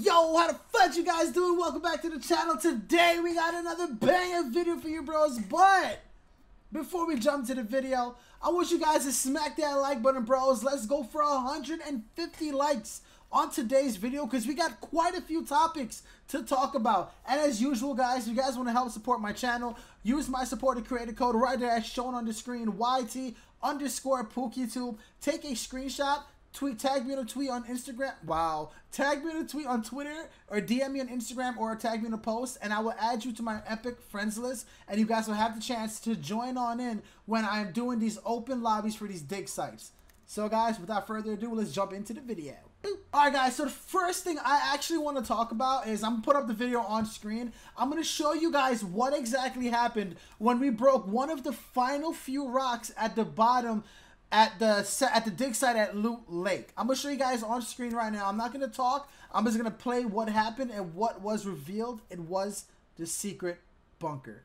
Yo, how the fuck you guys doing? Welcome back to the channel. Today we got another banger video for you bros, but before we jump to the video, I want you guys to smack that like button, bros. Let's go for 150 likes on today's video because we got quite a few topics to talk about. And as usual, guys, if you guys want to help support my channel, use my supporter creator code right there as shown on the screen, YT underscore PookieTube. Take a screenshot tweet, tag me on a tweet on Instagram. Wow. Tag me on a tweet on Twitter or DM me on Instagram or tag me in a post and I will add you to my epic friends list and you guys will have the chance to join on in when I'm doing these open lobbies for these dig sites. So guys, without further ado, let's jump into the video. Alright guys, so the first thing I actually want to talk about is I'm going to put up the video on screen. I'm going to show you guys what exactly happened when we broke one of the final few rocks at the bottom at the at the dig site at Loot Lake. I'm gonna show you guys on screen right now. I'm not gonna talk. I'm just gonna play what happened and what was revealed. It was the secret bunker.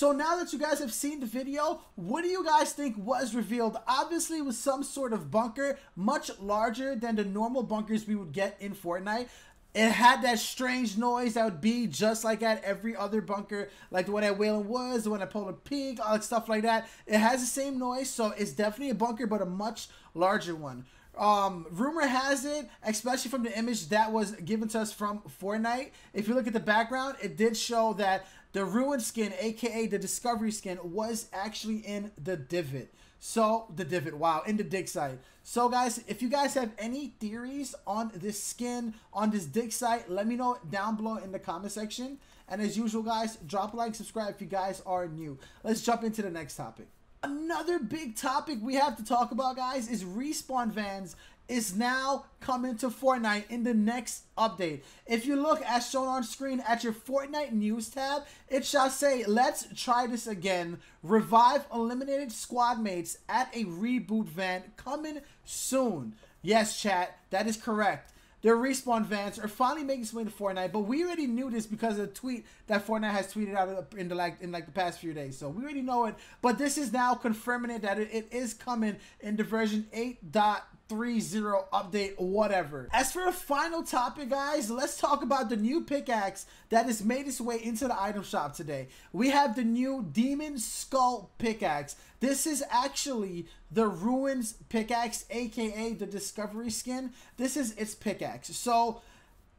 So now that you guys have seen the video, what do you guys think was revealed? Obviously, it was some sort of bunker, much larger than the normal bunkers we would get in Fortnite. It had that strange noise that would be just like at every other bunker, like the one at Wailing Woods, the one at Polar Peak, all that stuff like that. It has the same noise, so it's definitely a bunker, but a much larger one. Um, rumor has it, especially from the image that was given to us from Fortnite, if you look at the background, it did show that the ruined skin, aka the discovery skin, was actually in the divot. So, the divot, wow, in the dig site. So, guys, if you guys have any theories on this skin, on this dig site, let me know down below in the comment section. And as usual, guys, drop a like, subscribe if you guys are new. Let's jump into the next topic. Another big topic we have to talk about, guys, is respawn vans is now coming to Fortnite in the next update. If you look as shown on screen at your Fortnite news tab, it shall say, let's try this again. Revive eliminated squad mates at a reboot van coming soon. Yes, chat, that is correct their respawn vans are finally making its way to Fortnite. But we already knew this because of the tweet that Fortnite has tweeted out in the like in like the past few days. So we already know it. But this is now confirming it that it, it is coming in the version 8.0 3-0 update whatever. As for the final topic guys let's talk about the new pickaxe that has made its way into the item shop today. We have the new demon skull pickaxe. This is actually the ruins pickaxe aka the discovery skin. This is its pickaxe. So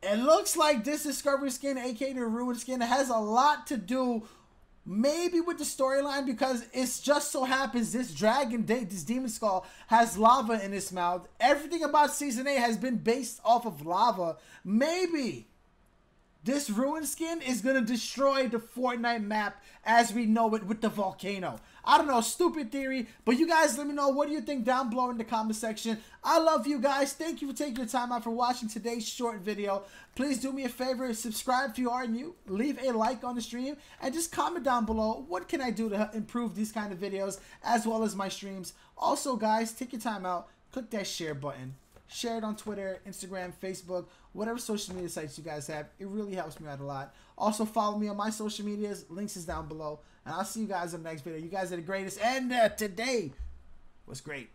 it looks like this discovery skin aka the ruin skin has a lot to do maybe with the storyline because it's just so happens this dragon this demon skull has lava in its mouth everything about season 8 has been based off of lava maybe this ruin skin is to destroy the Fortnite map as we know it with the volcano. I don't know, stupid theory, but you guys let me know what do you think down below in the comment section. I love you guys. Thank you for taking your time out for watching today's short video. Please do me a favor, subscribe if you are new, leave a like on the stream, and just comment down below what can I do to improve these kind of videos as well as my streams. Also, guys, take your time out, click that share button Share it on Twitter, Instagram, Facebook, whatever social media sites you guys have. It really helps me out a lot. Also, follow me on my social medias. Links is down below. And I'll see you guys in the next video. You guys are the greatest. And uh, today was great.